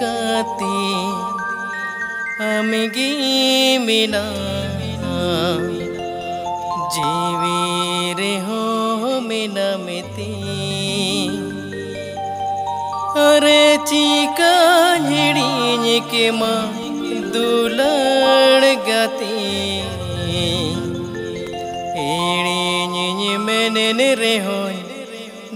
गाती अमगी मिना जीवी रेहो मिना मिती। अरे चीका हिड़ी के माँ दुलड़ गाती। हिड़ी मैंने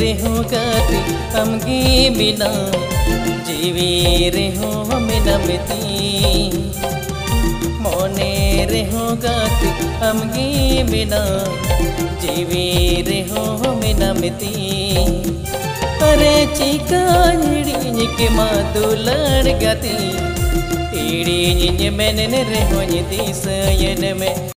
दिसयन में होगाती हमगी बिना। जीवी रे हो मिनमती मोने रे होगाती हमगी बिना। जीवी रे हो मिनमती अरे चिका हिड़ी के मादुलड़ गती इड़ी मैंने रे हो दिस में।